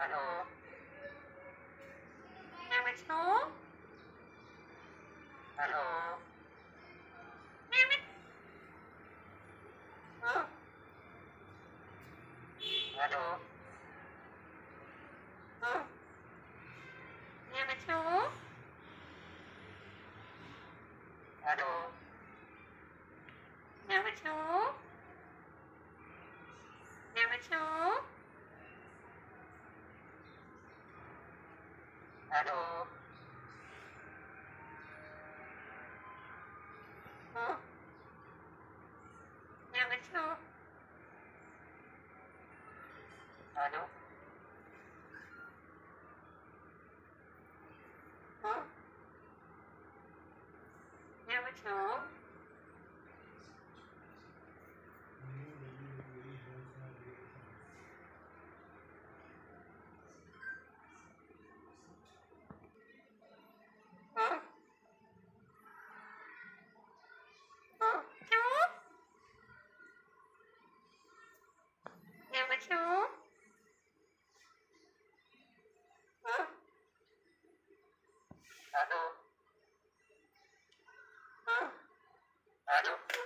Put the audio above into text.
Number two. Hello. Number. Huh? Hello. Two. Hello. Number two. Number two. Hello. 어? 그냥 했어. 나도. 어? 그냥 했어. Alô? Alô? Ah,